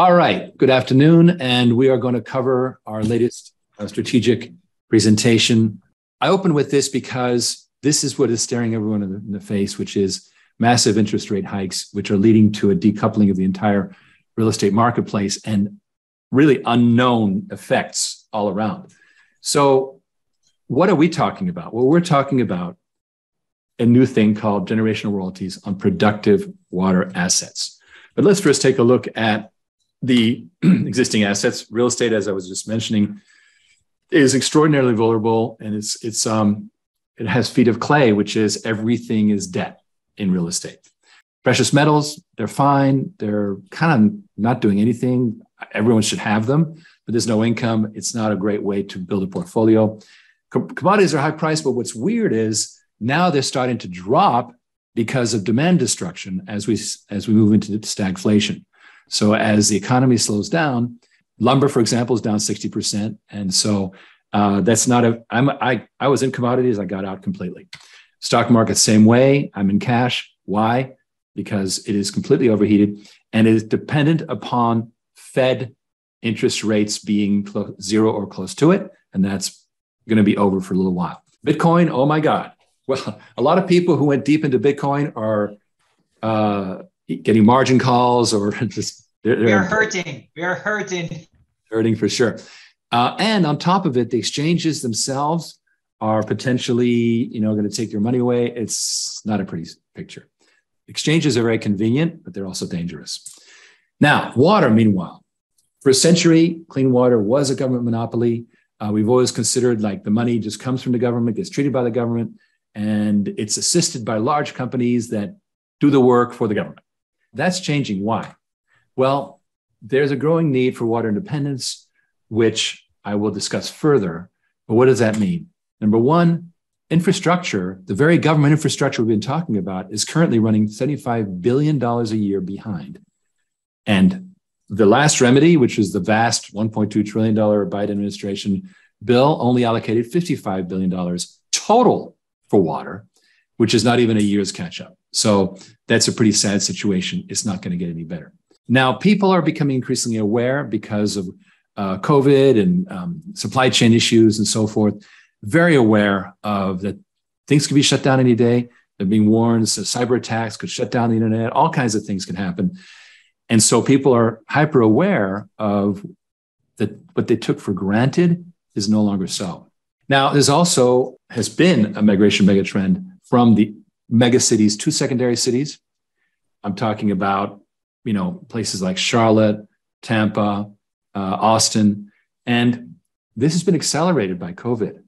All right. Good afternoon. And we are going to cover our latest uh, strategic presentation. I open with this because this is what is staring everyone in the, in the face, which is massive interest rate hikes, which are leading to a decoupling of the entire real estate marketplace and really unknown effects all around. So, what are we talking about? Well, we're talking about a new thing called generational royalties on productive water assets. But let's first take a look at the existing assets, real estate, as I was just mentioning, is extraordinarily vulnerable, and it's it's um it has feet of clay, which is everything is debt in real estate. Precious metals, they're fine. They're kind of not doing anything. Everyone should have them, but there's no income. It's not a great way to build a portfolio. Com- commodities are high priced, but what's weird is now they're starting to drop because of demand destruction as we as we move into stagflation. So as the economy slows down, lumber, for example, is down 60%. And so uh, that's not a, I'm, I, I was in commodities, I got out completely. Stock market, same way. I'm in cash. Why? Because it is completely overheated and it is dependent upon Fed interest rates being zero or close to it. And that's going to be over for a little while. Bitcoin, oh my God. Well, a lot of people who went deep into Bitcoin are uh, getting margin calls or just they're, they're, we are hurting. We are hurting. Hurting for sure. Uh, and on top of it, the exchanges themselves are potentially, you know, going to take your money away. It's not a pretty picture. Exchanges are very convenient, but they're also dangerous. Now, water, meanwhile, for a century, clean water was a government monopoly. Uh, we've always considered like the money just comes from the government, gets treated by the government, and it's assisted by large companies that do the work for the government. That's changing. Why? Well, there's a growing need for water independence, which I will discuss further. But what does that mean? Number one, infrastructure, the very government infrastructure we've been talking about, is currently running $75 billion a year behind. And the last remedy, which is the vast $1.2 trillion Biden administration bill, only allocated $55 billion total for water, which is not even a year's catch up. So that's a pretty sad situation. It's not going to get any better. Now, people are becoming increasingly aware because of uh, COVID and um, supply chain issues and so forth, very aware of that things could be shut down any day. They're being warned so cyber attacks could shut down the internet, all kinds of things can happen. And so people are hyper aware of that what they took for granted is no longer so. Now, there's also has been a migration megatrend from the mega cities to secondary cities. I'm talking about, you know, places like Charlotte, Tampa, uh, Austin, and this has been accelerated by COVID.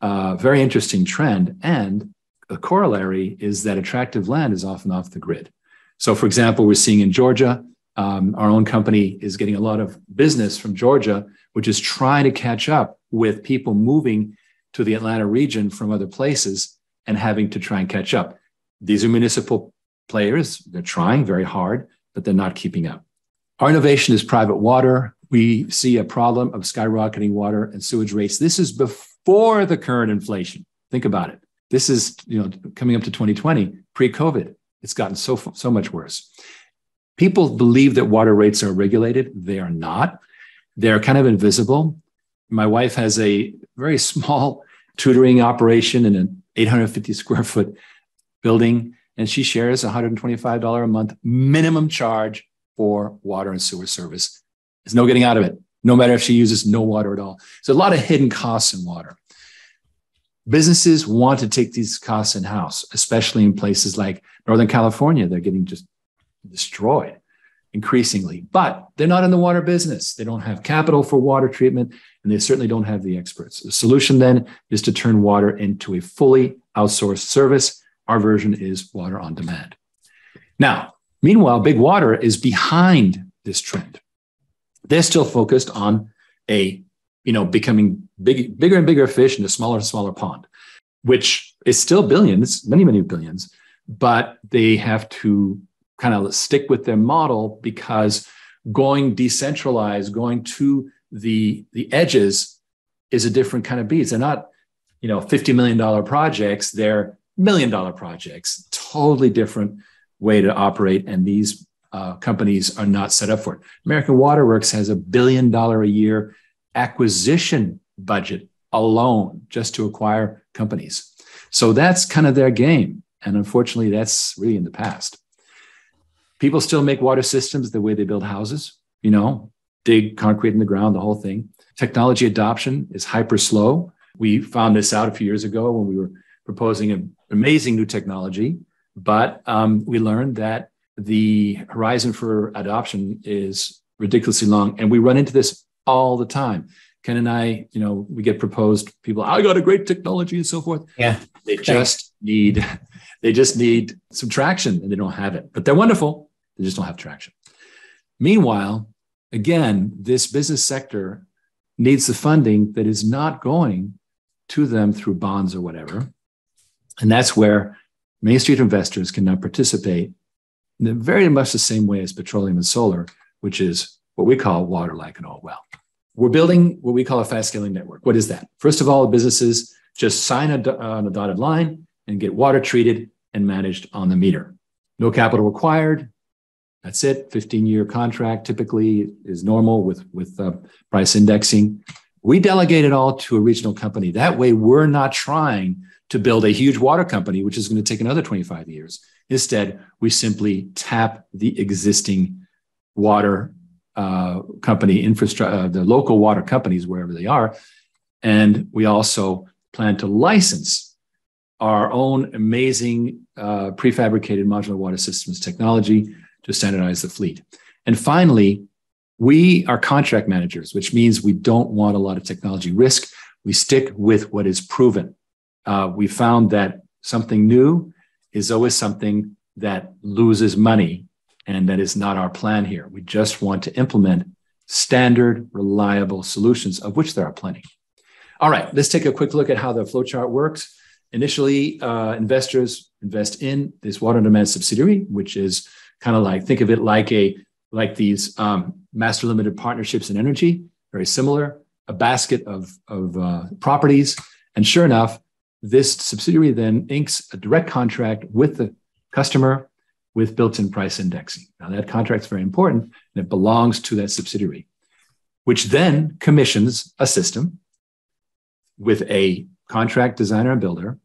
Uh, very interesting trend. And a corollary is that attractive land is often off the grid. So, for example, we're seeing in Georgia, um, our own company is getting a lot of business from Georgia, which is trying to catch up with people moving to the Atlanta region from other places and having to try and catch up. These are municipal players. They're trying very hard, but they're not keeping up. Our innovation is private water. We see a problem of skyrocketing water and sewage rates. This is before the current inflation. Think about it. This is, you know, coming up to 2020, pre-COVID. It's gotten so so much worse. People believe that water rates are regulated. They are not. They're kind of invisible. My wife has a very small tutoring operation in an 850 square foot building, and she shares $125 a month minimum charge for water and sewer service. There's no getting out of it, no matter if she uses no water at all. So a lot of hidden costs in water. Businesses want to take these costs in house, especially in places like Northern California. They're getting just destroyed increasingly, but they're not in the water business. They don't have capital for water treatment, and they certainly don't have the experts. The solution then is to turn water into a fully outsourced service our version is water on demand. Now, meanwhile, Big Water is behind this trend. They're still focused on a, you know, becoming big, bigger and bigger fish in a smaller and smaller pond, which is still billions, many, many billions, but they have to kind of stick with their model because going decentralized, going to the the edges is a different kind of beast. They're not, you know, $50 million projects. They're million dollar projects, totally different way to operate. And these uh, companies are not set up for it. American Waterworks has a billion dollar a year acquisition budget alone just to acquire companies. So that's kind of their game. And unfortunately, that's really in the past. People still make water systems the way they build houses, you know, dig concrete in the ground, the whole thing. Technology adoption is hyper slow. We found this out a few years ago when we were proposing an amazing new technology, but um, we learned that the horizon for adoption is ridiculously long. And we run into this all the time. Ken and I, you know, we get proposed people, I got a great technology and so forth. Yeah. They just need, they just need some traction and they don't have it, but they're wonderful. They just don't have traction. Meanwhile, again, this business sector needs the funding that is not going to them through bonds or whatever. And that's where Main Street investors can now participate in very much the same way as petroleum and solar, which is what we call water like an oil well. We're building what we call a fast scaling network. What is that? First of all, businesses just sign a, on a dotted line and get water treated and managed on the meter. No capital required. That's it. 15 year contract typically is normal with, with uh, price indexing. We delegate it all to a regional company. That way, we're not trying to build a huge water company, which is going to take another 25 years. Instead, we simply tap the existing water uh, company infrastructure, uh, the local water companies, wherever they are. And we also plan to license our own amazing uh, prefabricated modular water systems technology to standardize the fleet. And finally, we are contract managers, which means we don't want a lot of technology risk. We stick with what is proven. Uh, we found that something new is always something that loses money, and that is not our plan here. We just want to implement standard, reliable solutions, of which there are plenty. All right, let's take a quick look at how the flowchart works. Initially, uh, investors invest in this water demand subsidiary, which is kind of like think of it like a like these um, master limited partnerships in energy, very similar, a basket of, of uh, properties. And sure enough, this subsidiary then inks a direct contract with the customer with built in price indexing. Now, that contract is very important and it belongs to that subsidiary, which then commissions a system with a contract designer and builder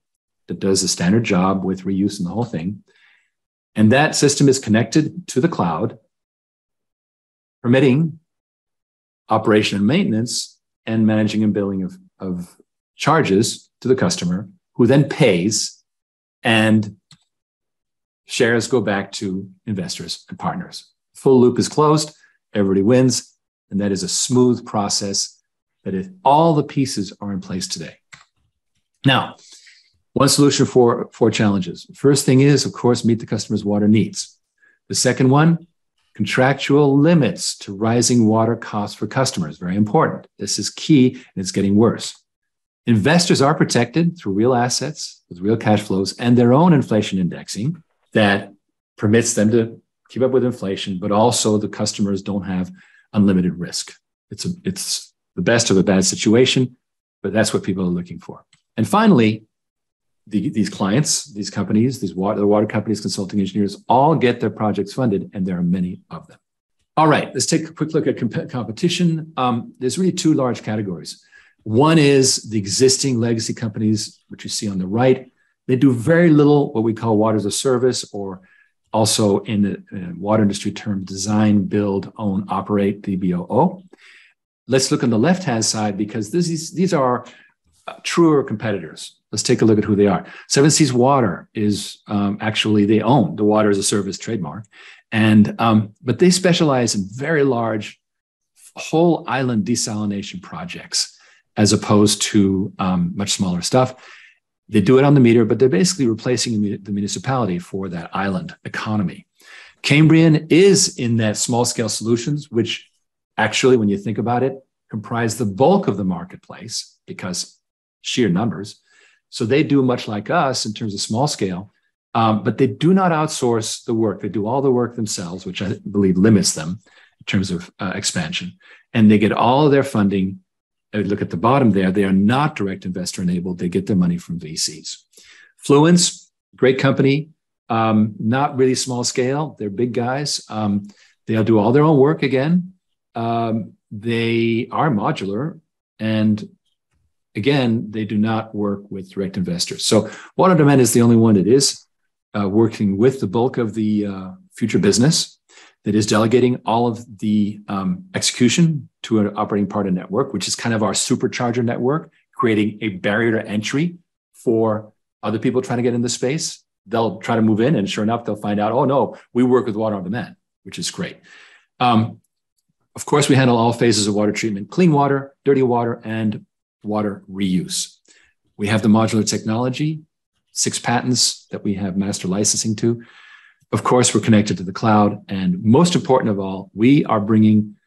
that does a standard job with reuse and the whole thing. And that system is connected to the cloud, permitting operation and maintenance and managing and billing of, of charges to the customer, who then pays and shares go back to investors and partners. Full loop is closed, everybody wins, and that is a smooth process that if all the pieces are in place today. Now, one solution for four challenges. First thing is, of course, meet the customer's water needs. The second one, contractual limits to rising water costs for customers. Very important. This is key and it's getting worse. Investors are protected through real assets with real cash flows and their own inflation indexing that permits them to keep up with inflation, but also the customers don't have unlimited risk. It's, a, it's the best of a bad situation, but that's what people are looking for. And finally, the, these clients, these companies, these water, the water companies, consulting engineers, all get their projects funded, and there are many of them. All right, let's take a quick look at comp- competition. Um, there's really two large categories. One is the existing legacy companies, which you see on the right. They do very little what we call water as a service, or also in the uh, water industry term, design, build, own, operate, DBOO. Let's look on the left hand side because this is, these are uh, truer competitors. Let's take a look at who they are. Seven Seas Water is um, actually they own the water as a service trademark, and um, but they specialize in very large whole island desalination projects as opposed to um, much smaller stuff. They do it on the meter, but they're basically replacing the municipality for that island economy. Cambrian is in that small scale solutions, which actually, when you think about it, comprise the bulk of the marketplace because sheer numbers. So they do much like us in terms of small scale, um, but they do not outsource the work. They do all the work themselves, which I believe limits them in terms of uh, expansion. And they get all of their funding. Look at the bottom there. They are not direct investor enabled. They get their money from VCs. Fluence, great company. Um, not really small scale. They're big guys. Um, they'll do all their own work again. Um, they are modular and again, they do not work with direct investors. So Water Demand is the only one that is uh, working with the bulk of the uh, future business that is delegating all of the um, execution to an operating partner network, which is kind of our supercharger network, creating a barrier to entry for other people trying to get in the space. They'll try to move in, and sure enough, they'll find out, oh no, we work with water on demand, which is great. Um, of course, we handle all phases of water treatment clean water, dirty water, and water reuse. We have the modular technology, six patents that we have master licensing to. Of course, we're connected to the cloud. And most important of all, we are bringing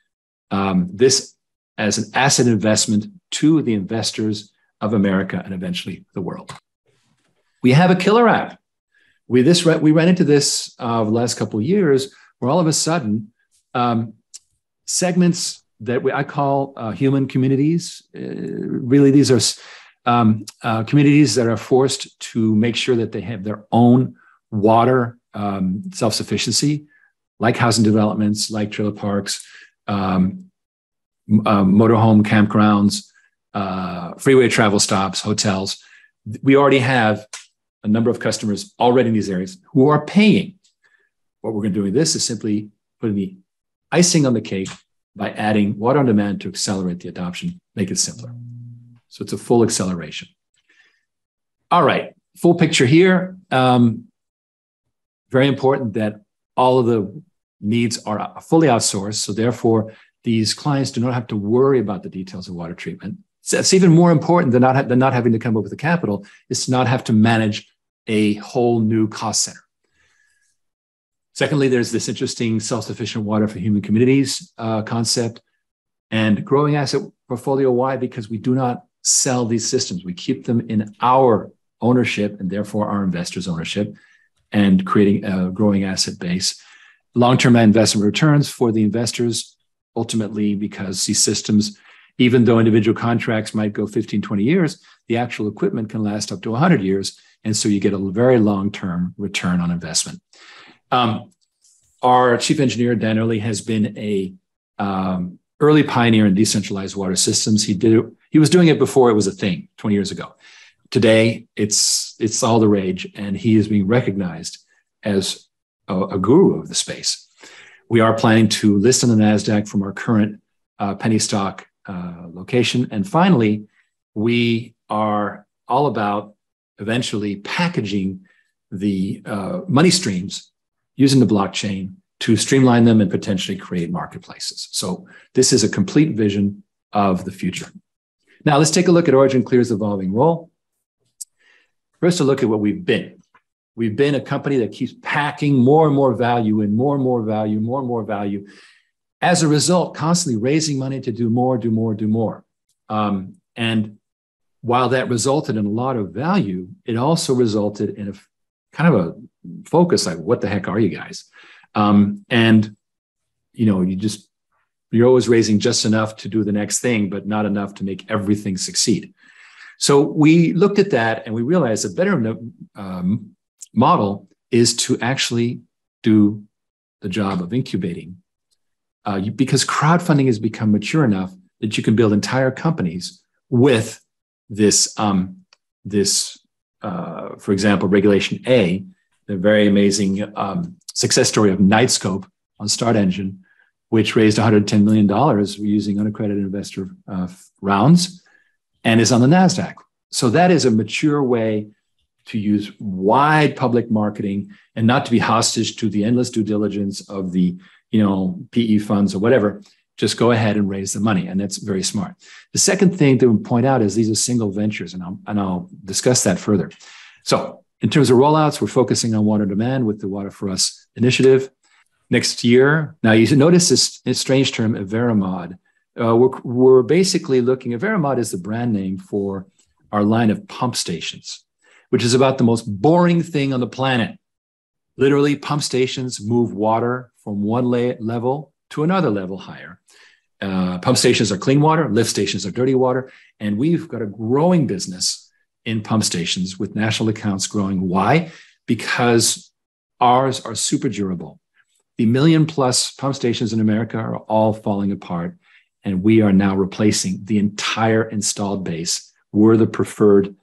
um, this as an asset investment to the investors of America and eventually the world. We have a killer app. We, this, we ran into this uh, the last couple of years where all of a sudden um, segments that we, I call uh, human communities. Uh, really, these are um, uh, communities that are forced to make sure that they have their own water um, self sufficiency, like housing developments, like trailer parks, um, uh, motorhome campgrounds, uh, freeway travel stops, hotels. We already have a number of customers already in these areas who are paying. What we're going to do with this is simply putting the icing on the cake by adding water on demand to accelerate the adoption, make it simpler. So it's a full acceleration. All right, full picture here. Um, very important that all of the needs are fully outsourced. So therefore, these clients do not have to worry about the details of water treatment. So it's even more important than not, ha- than not having to come up with the capital is to not have to manage a whole new cost center. Secondly, there's this interesting self-sufficient water for human communities uh, concept and growing asset portfolio. Why? Because we do not sell these systems. We keep them in our ownership and therefore our investors' ownership and creating a growing asset base. Long-term investment returns for the investors, ultimately, because these systems, even though individual contracts might go 15, 20 years, the actual equipment can last up to 100 years. And so you get a very long-term return on investment. Um, our chief engineer, Dan Early, has been a um, early pioneer in decentralized water systems. He did he was doing it before it was a thing 20 years ago. Today, it's it's all the rage, and he is being recognized as a, a guru of the space. We are planning to list on the Nasdaq from our current uh, penny stock uh, location, and finally, we are all about eventually packaging the uh, money streams using the blockchain to streamline them and potentially create marketplaces. So this is a complete vision of the future. Now let's take a look at OriginClear's evolving role. First, to look at what we've been. We've been a company that keeps packing more and more value and more and more value, more and more value. As a result, constantly raising money to do more, do more, do more. Um, and while that resulted in a lot of value, it also resulted in a kind of a focus like, what the heck are you guys? Um, and, you know, you just, you're always raising just enough to do the next thing, but not enough to make everything succeed. So we looked at that and we realized a better um, model is to actually do the job of incubating uh, you, because crowdfunding has become mature enough that you can build entire companies with this um, this uh, for example regulation a the very amazing um, success story of Knightscope on StartEngine, which raised $110 million using unaccredited investor uh, rounds and is on the NASDAQ. So that is a mature way to use wide public marketing and not to be hostage to the endless due diligence of the you know PE funds or whatever. Just go ahead and raise the money, and that's very smart. The second thing to point out is these are single ventures, and I'll, and I'll discuss that further. So in terms of rollouts, we're focusing on water demand with the Water for Us initiative. Next year, now you notice this, strange term, Everamod. Uh, we're, we're basically looking, Everamod is the brand name for our line of pump stations, which is about the most boring thing on the planet. Literally, pump stations move water from one la- level to another level higher. Uh, pump stations are clean water, lift stations are dirty water, and we've got a growing business in pump stations with national accounts growing. Why? Because Ours are super durable. The million plus pump stations in America are all falling apart, and we are now replacing the entire installed base. We're the preferred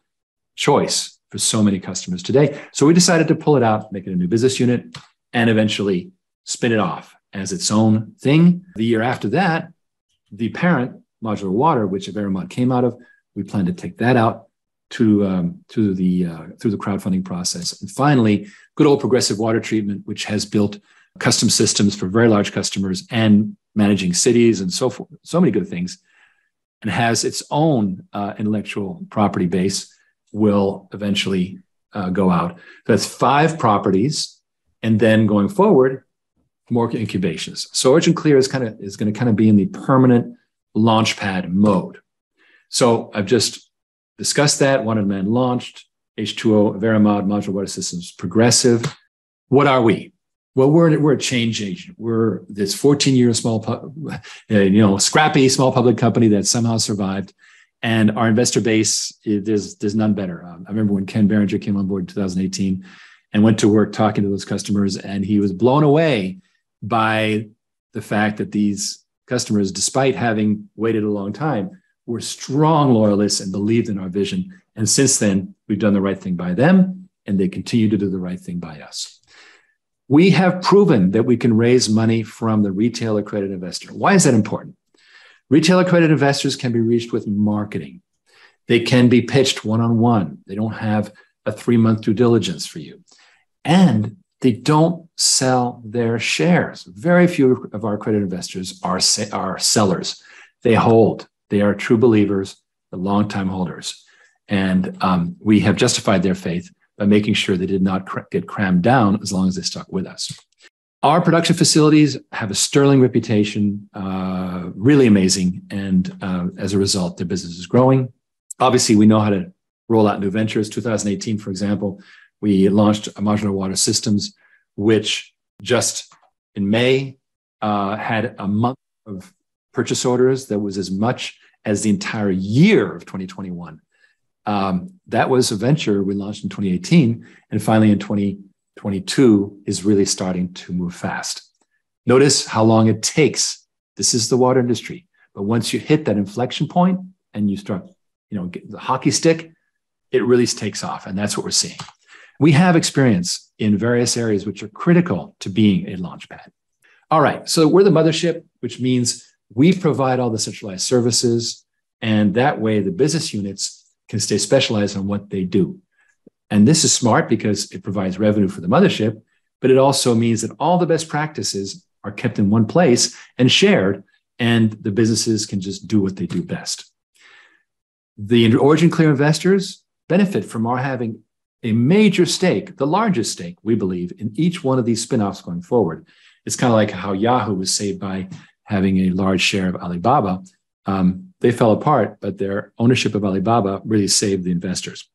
choice for so many customers today. So we decided to pull it out, make it a new business unit, and eventually spin it off as its own thing. The year after that, the parent, Modular Water, which Veromod came out of, we plan to take that out to um, to the uh, through the crowdfunding process. And finally, good old progressive water treatment, which has built custom systems for very large customers and managing cities and so forth, so many good things, and has its own uh, intellectual property base will eventually uh, go out. So that's five properties, and then going forward, more incubations. So OriginClear is kind of is going to kind of be in the permanent launchpad mode. So I've just discussed that. One man launched H2O Verimod, modular water systems progressive. What are we? Well, we're we're a change agent. We're this 14 year small, uh, you know, scrappy small public company that somehow survived and our investor base, there's, there's none better. Um, I remember when Ken Berenger came on board in 2018 and went to work talking to those customers, and he was blown away by the fact that these customers, despite having waited a long time, were strong loyalists and believed in our vision. And since then, we've done the right thing by them, and they continue to do the right thing by us. We have proven that we can raise money from the retail accredited investor. Why is that important? Retail accredited investors can be reached with marketing. They can be pitched one on one. They don't have a three month due diligence for you. And they don't sell their shares. Very few of our accredited investors are, are sellers. They hold, they are true believers, the long-time holders. And um, we have justified their faith by making sure they did not cr- get crammed down as long as they stuck with us. Our production facilities have a sterling reputation, uh, really amazing. And uh, as a result, their business is growing. Obviously, we know how to roll out new ventures. 2018, for example, we launched a modular water systems, which just in May uh, had a month of purchase orders that was as much as the entire year of 2021. Um, that was a venture we launched in 2018. And finally, in 2022, is really starting to move fast. Notice how long it takes. This is the water industry. But once you hit that inflection point and you start, you know, the hockey stick, it really takes off. And that's what we're seeing. We have experience in various areas which are critical to being a launchpad. All right. So we're the mothership, which means we provide all the centralized services. And that way the business units can stay specialized on what they do. And this is smart because it provides revenue for the mothership, but it also means that all the best practices are kept in one place and shared, and the businesses can just do what they do best. The OriginClear investors benefit from our having a major stake, the largest stake, we believe, in each one of these spinoffs going forward. It's kind of like how Yahoo was saved by having a large share of Alibaba. Um, they fell apart, but their ownership of Alibaba really saved the investors.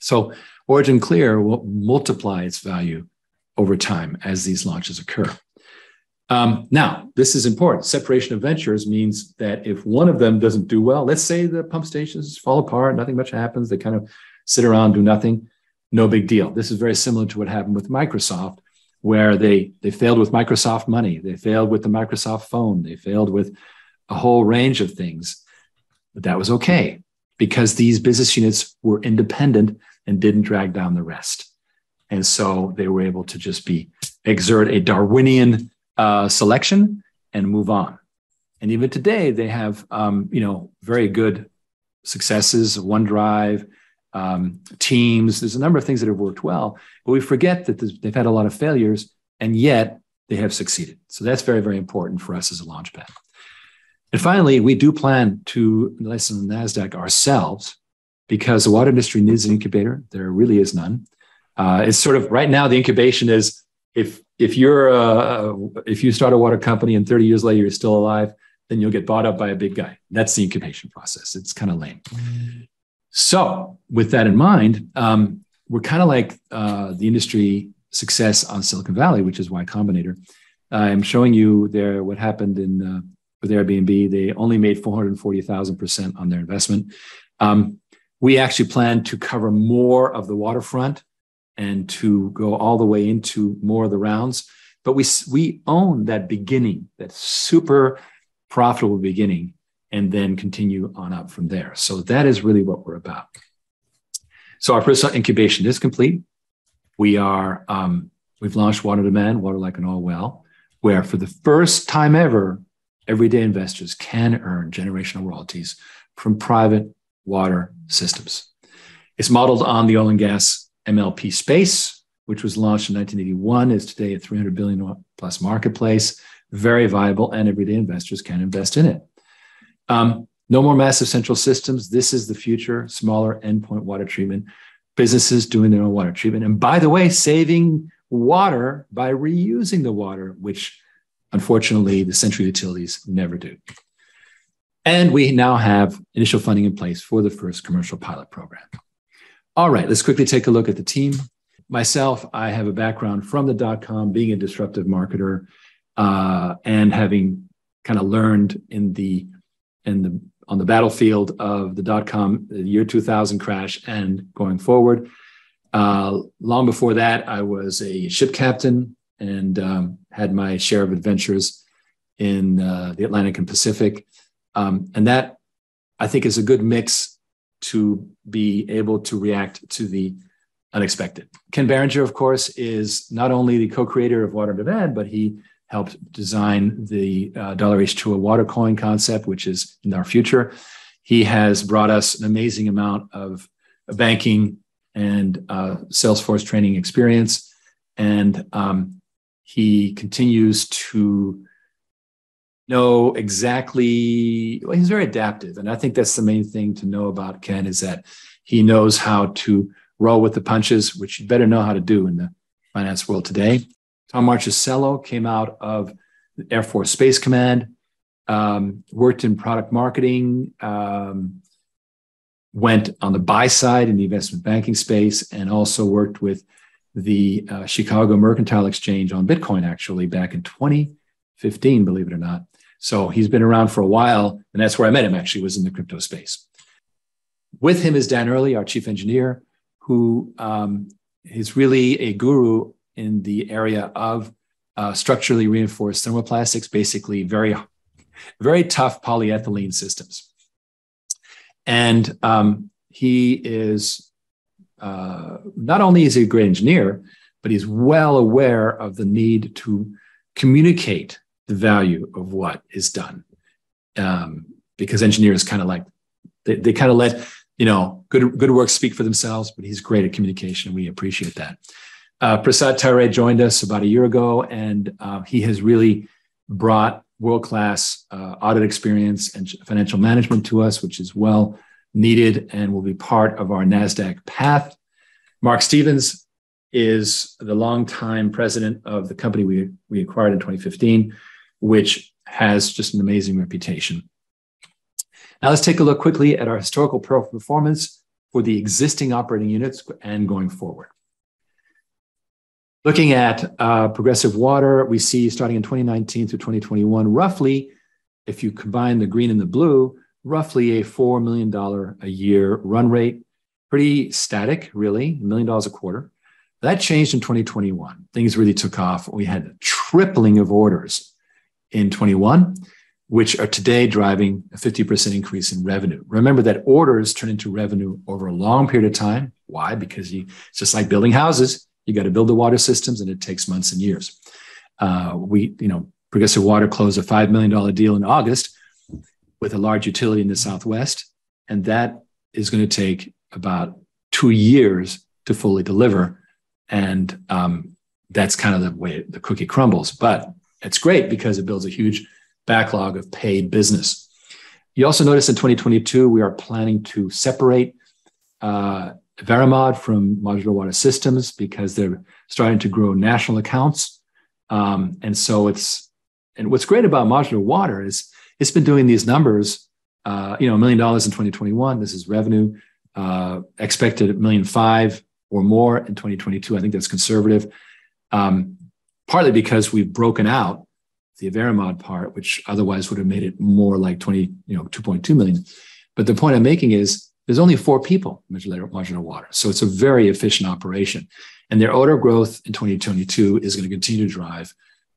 So OriginClear will multiply its value over time as these launches occur. Um, now, this is important. Separation of ventures means that if one of them doesn't do well, let's say the pump stations fall apart, nothing much happens, they kind of sit around, do nothing, no big deal. This is very similar to what happened with Microsoft, where they, they failed with Microsoft money, they failed with the Microsoft phone, they failed with a whole range of things. But that was okay because these business units were independent and didn't drag down the rest. And so they were able to just be exert a Darwinian uh, selection and move on. And even today, they have um, you know very good successes. OneDrive, um, Teams. There's a number of things that have worked well, but we forget that they've had a lot of failures, and yet they have succeeded. So that's very very important for us as a launchpad. And finally, we do plan to license the NASDAQ ourselves because the water industry needs an incubator. There really is none. Uh, it's sort of right now the incubation is if if you're uh, if you start a water company and 30 years later you're still alive, then you'll get bought up by a big guy. That's the incubation process. It's kind of lame. So with that in mind, um, we're kind of like uh, the industry success on Silicon Valley, which is Y Combinator. I'm showing you there what happened in uh, with Airbnb. They only made 440,000% on their investment. Um, we actually plan to cover more of the waterfront and to go all the way into more of the rounds. But we, we own that beginning, that super profitable beginning, and then continue on up from there. So that is really what we're about. So our first incubation is complete. We are um, we've launched Water Demand, Water Like an All Well, where for the first time ever, everyday investors can earn generational royalties from private water systems. It's modeled on the oil and gas MLP space, which was launched in 1981, is today a 300 billion plus marketplace, very viable, and everyday investors can invest in it. Um, no more massive central systems. This is the future, smaller endpoint water treatment, businesses doing their own water treatment. And by the way, saving water by reusing the water, which unfortunately the central utilities never do. And we now have initial funding in place for the first commercial pilot program. All right, let's quickly take a look at the team. Myself, I have a background from the dot com, being a disruptive marketer, uh, and having kind of learned in the in the on the battlefield of the dot com the year 2000 crash and going forward. Uh, long before that, I was a ship captain and um, had my share of adventures in uh, the Atlantic and Pacific. Um, and that I think is a good mix to be able to react to the unexpected. Ken Berenger, of course, is not only the co creator of Water Demand, but he helped design the uh, dollar H2O water coin concept, which is in our future. He has brought us an amazing amount of banking and uh, Salesforce training experience. And um, he continues to know exactly, well, he's very adaptive. And I think that's the main thing to know about Ken is that he knows how to roll with the punches, which you better know how to do in the finance world today. Tom Marchesello came out of the Air Force Space Command, um, worked in product marketing, um, went on the buy side in the investment banking space, and also worked with the uh, Chicago Mercantile Exchange on Bitcoin actually back in 2015, believe it or not. So he's been around for a while, and that's where I met him. Actually, was in the crypto space. With him is Dan Early, our chief engineer, who um, is really a guru in the area of uh, structurally reinforced thermoplastics, basically very, very tough polyethylene systems. And um, he is uh, not only is he a great engineer, but he's well aware of the need to communicate the value of what is done. Um, because engineers kind of like they, they kind of let you know good good work speak for themselves, but he's great at communication. We appreciate that. Uh, Prasad Tare joined us about a year ago, and uh, he has really brought world class uh, audit experience and financial management to us, which is well needed and will be part of our NASDAQ path. Mark Stevens is the longtime president of the company we, we acquired in 2015, which has just an amazing reputation. Now, let's take a look quickly at our historical performance for the existing operating units and going forward. Looking at uh, progressive water, we see starting in 2019 through 2021, roughly, if you combine the green and the blue, roughly a $4 million a year run rate. Pretty static, really, a million dollars a quarter. That changed in 2021. Things really took off. We had a tripling of orders in 21, which are today driving a 50% increase in revenue. Remember that orders turn into revenue over a long period of time. Why? Because you, it's just like building houses. You got to build the water systems, and it takes months and years. Uh, we, you know, Progressive Water closed a $5 million deal in August with a large utility in the Southwest. And that is going to take about two years to fully deliver. And um, that's kind of the way the cookie crumbles. But it's great because it builds a huge backlog of paid business. You also notice in 2022, we are planning to separate uh, Veramod from Modular Water Systems because they're starting to grow national accounts. Um, and so it's, and what's great about Modular Water is it's been doing these numbers, uh, you know, a million dollars in 2021. This is revenue uh, expected a million five or more in 2022. I think that's conservative, um, partly because we've broken out the Veramod part, which otherwise would have made it more like 20, you know, 2.2 million. But the point I'm making is there's only four people in Modular Water. So it's a very efficient operation. And their order growth in 2022 is going to continue to drive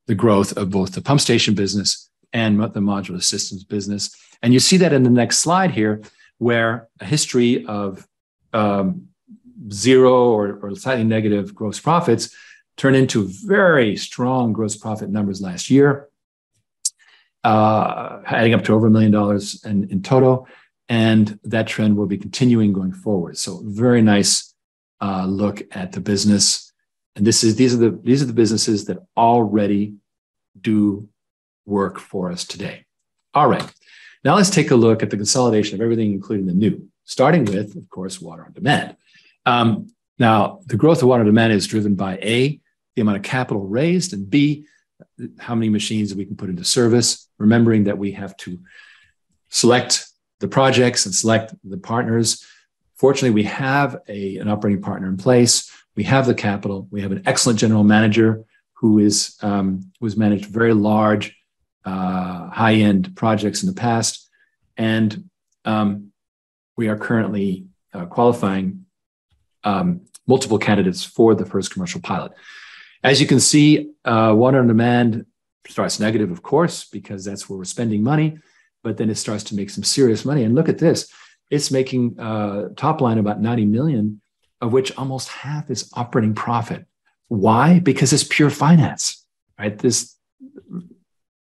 the growth of both the pump station business and the modular systems business. And you see that in the next slide here, where a history of um, zero or, or slightly negative gross profits turned into very strong gross profit numbers last year, uh, adding up to over a million dollars in, in total. And that trend will be continuing going forward. So very nice uh, look at the business. And this is these are the these are the businesses that already do work for us today. All right. Now let's take a look at the consolidation of everything, including the new, starting with, of course, water on demand. Um, now, the growth of water on demand is driven by A, the amount of capital raised, and B, how many machines we can put into service, remembering that we have to select the projects and select the partners. Fortunately, we have a, an operating partner in place. We have the capital. We have an excellent general manager who is um, who has managed very large, uh, high-end projects in the past, and um, we are currently uh, qualifying um, multiple candidates for the first commercial pilot. As you can see, uh, water on demand starts negative, of course, because that's where we're spending money, but then it starts to make some serious money. And look at this it's making uh, top line about 90 million, of which almost half is operating profit. Why? Because it's pure finance, right? This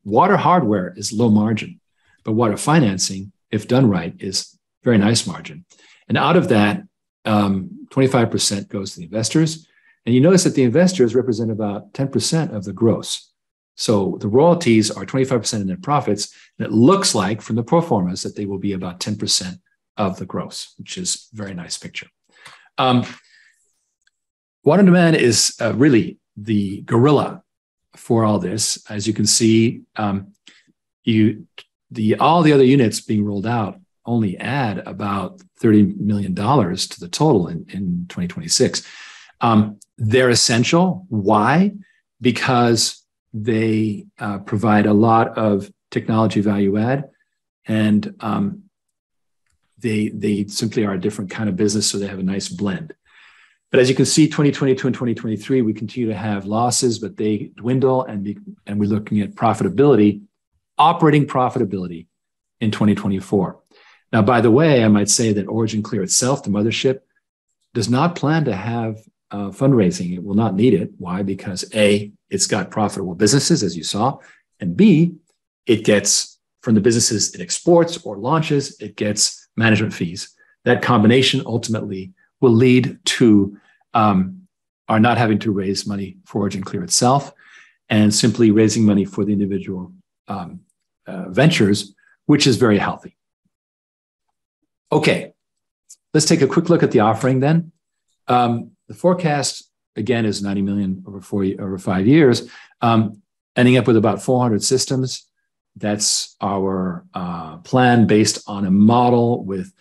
water hardware is low margin, but water financing, if done right, is very nice margin. And out of that, um, 25% goes to the investors. And you notice that the investors represent about 10% of the gross. So the royalties are 25% of net profits. And it looks like from the pro formas that they will be about 10% of the gross, which is a very nice picture. Um, water demand is uh, really the gorilla for all this. As you can see, um, you the all the other units being rolled out only add about $30 million to the total in, in 2026. Um, they're essential. Why? Because they uh, provide a lot of technology value add and um, they, they simply are a different kind of business, so they have a nice blend. But as you can see, 2022 and 2023, we continue to have losses, but they dwindle and, be, and we're looking at profitability, operating profitability in 2024. Now, by the way, I might say that OriginClear itself, the mothership, does not plan to have uh, fundraising. It will not need it. Why? Because A, it's got profitable businesses, as you saw, and B, it gets from the businesses it exports or launches, it gets management fees. That combination ultimately will lead to um, our not having to raise money for OriginClear itself and simply raising money for the individual um, uh, ventures, which is very healthy. Okay, let's take a quick look at the offering then. Um, the forecast again is 90 million over four over five years, um, ending up with about 400 systems. That's our uh, plan based on a model with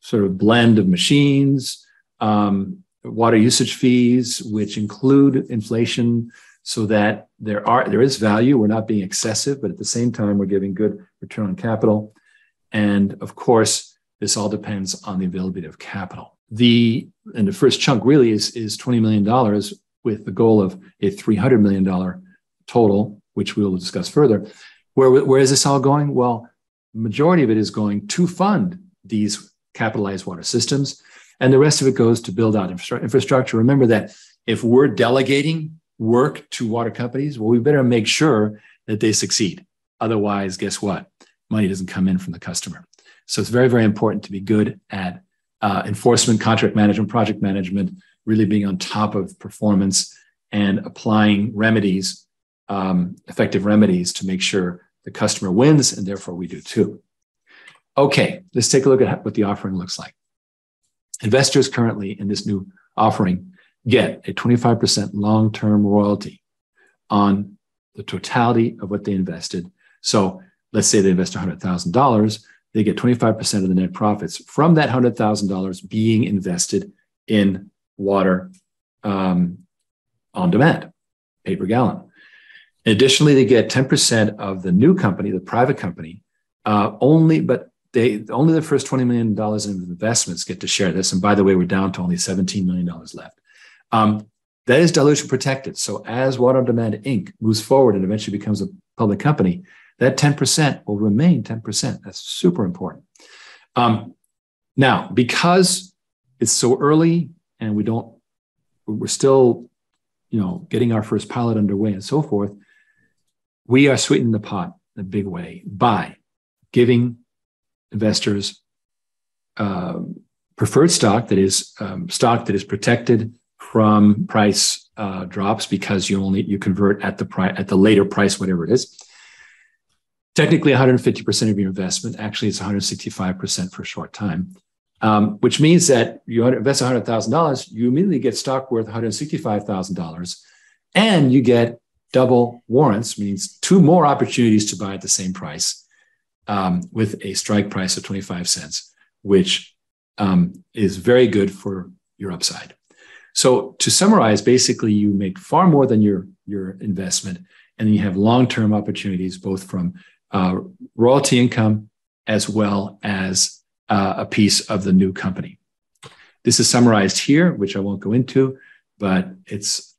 sort of blend of machines, um, water usage fees, which include inflation, so that there are there is value. We're not being excessive, but at the same time, we're giving good return on capital, and of course this all depends on the availability of capital. The and the first chunk really is is twenty million dollars with the goal of a three hundred million dollar total, which we will discuss further. Where where is this all going? Well, majority of it is going to fund these capitalized water systems, and the rest of it goes to build out infrastructure. Remember that if we're delegating work to water companies, well, we better make sure that they succeed. Otherwise, guess what? Money doesn't come in from the customer. So it's very, very important to be good at uh, enforcement, contract management, project management, really being on top of performance and applying remedies, um, effective remedies to make sure the customer wins, and therefore we do too. Okay, let's take a look at what the offering looks like. Investors currently in this new offering get a 25% long term royalty on the totality of what they invested. So let's say they invest $100,000 they get 25% of the net profits from that $100,000 being invested in water um, on demand, pay per gallon. Additionally, they get 10% of the new company, the private company, uh, only, but they only the first $20 million in investments get to share this. And by the way, we're down to only $17 million left. Um, that is dilution protected. So as Water on Demand Inc. moves forward and eventually becomes a public company, that 10% will remain 10%. That's super important. Um, now, because it's so early and we don't, we're still, you know, getting our first pilot underway and so forth, we are sweetening the pot in a big way by giving investors uh, preferred stock that is um, stock that is protected from price uh, drops because you only you convert at the price at the later price whatever it is. Technically 150% of your investment actually it's 165% for a short time. Um, which means that you invest $100000 you immediately get stock worth $165000 and you get double warrants means two more opportunities to buy at the same price um, with a strike price of 25 cents, which um, is very good for your upside. So to summarize, basically you make far more than your, your investment, and you have long-term opportunities both from uh, royalty income as well as uh, a piece of the new company. This is summarized here, which I won't go into, but it's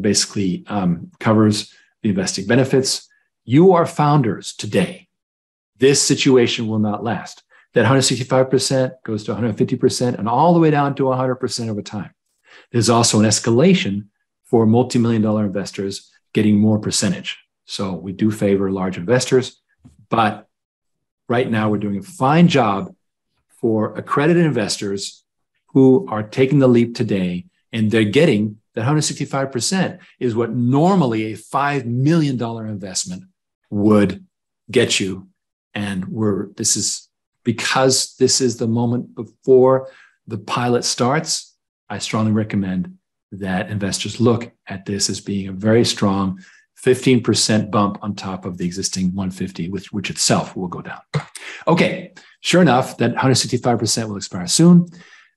basically um, covers the investing benefits. You are founders today. This situation will not last. That 165% goes to 150% and all the way down to 100% over time. There's also an escalation for multi-million dollar investors getting more percentage. So we do favor large investors, but right now we're doing a fine job for accredited investors who are taking the leap today and they're getting that 165% is what normally a $5 million investment would get you. And we're, this is because this is the moment before the pilot starts. I strongly recommend that investors look at this as being a very strong 15% bump on top of the existing 150, which, which itself will go down. Okay, sure enough, that 165% will expire soon.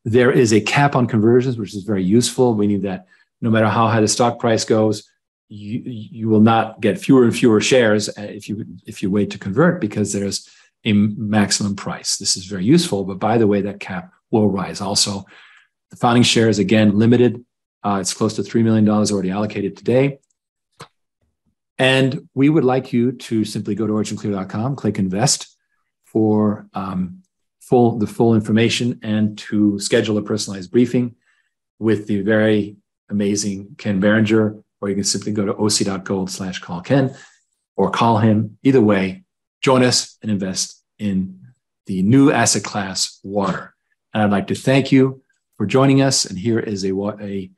There is a cap on conversions, which is very useful, meaning that no matter how high the stock price goes, you, you will not get fewer and fewer shares if you if you wait to convert because there's a maximum price. This is very useful, but by the way, that cap will rise. Also, the founding shares again limited. Uh, it's close to three million dollars already allocated today. And we would like you to simply go to originclear.com, click invest for um, full the full information and to schedule a personalized briefing with the very amazing Ken Berenger, or you can simply go to oc.gold slash call Ken or call him. Either way, join us and invest in the new asset class water. And I'd like to thank you for joining us. And here is a, a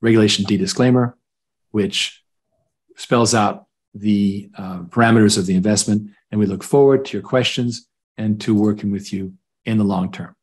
Regulation D disclaimer, which spells out the uh, parameters of the investment. And we look forward to your questions and to working with you in the long term.